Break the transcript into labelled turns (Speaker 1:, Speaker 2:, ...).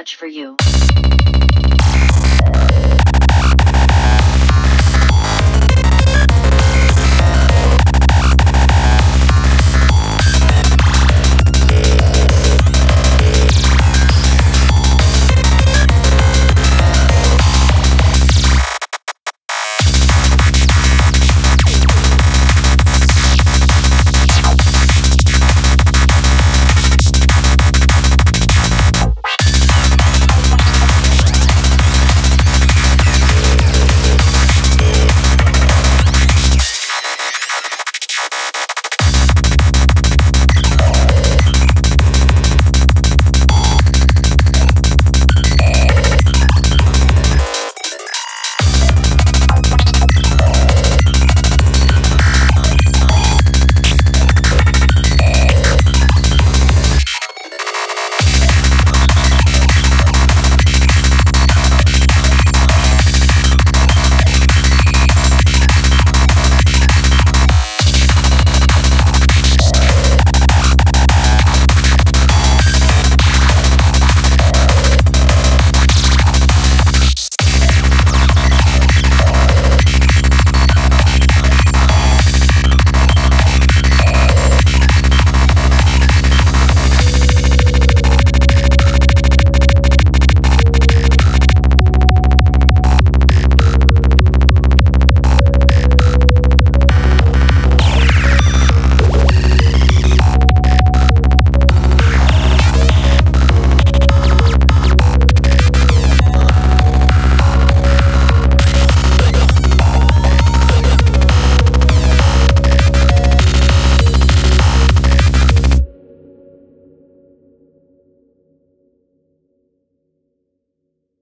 Speaker 1: much for you.